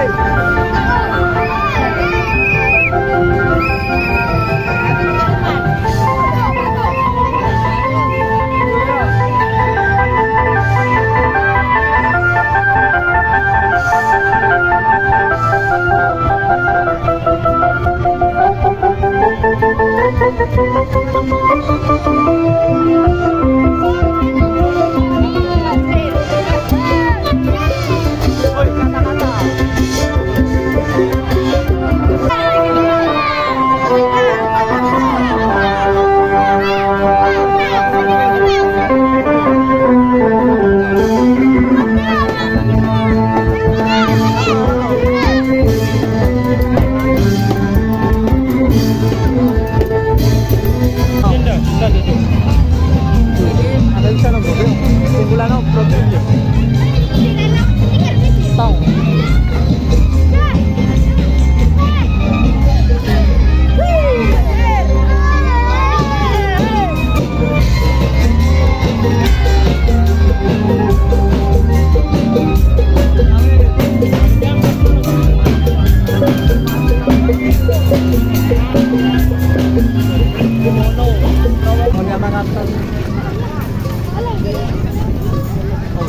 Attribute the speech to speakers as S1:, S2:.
S1: Family. Mau nyaman atas. Oh